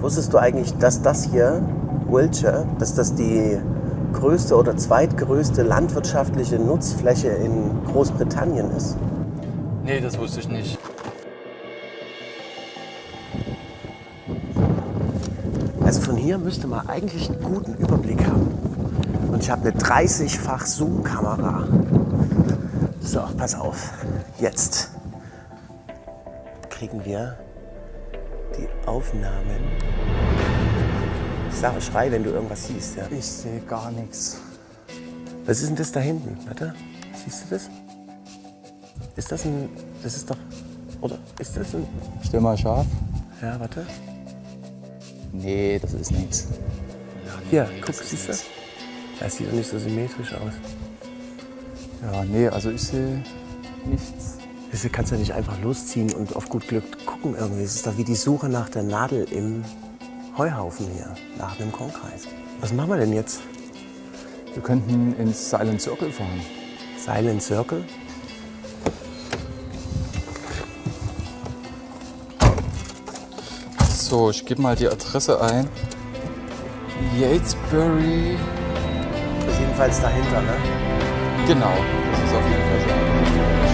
Wusstest du eigentlich, dass das hier, Wiltshire, dass das die größte oder zweitgrößte landwirtschaftliche Nutzfläche in Großbritannien ist? Nee, das wusste ich nicht. Also von hier müsste man eigentlich einen guten Überblick haben. Und ich habe eine 30-fach Zoom-Kamera. So, pass auf. Jetzt kriegen wir die Aufnahmen. Sag, schrei, wenn du irgendwas siehst. Ja. Ich sehe gar nichts. Was ist denn das da hinten? Warte, siehst du das? Ist das ein. Das ist doch. Oder ist das ein. Stell mal scharf. Ja, warte. Nee, das ist nichts. Hier, guck, siehst du? Das sieht doch nicht so symmetrisch aus. Ja, nee, also ich sehe nichts. Das kannst du ja nicht einfach losziehen und auf gut Glück gucken irgendwie. Es ist doch wie die Suche nach der Nadel im Heuhaufen hier, nach einem Kornkreis. Was machen wir denn jetzt? Wir könnten ins Silent Circle fahren. Silent Circle? So, ich gebe mal die Adresse ein. Yatesbury. Das ist jedenfalls dahinter, ne? Genau, das ist auf jeden Fall so.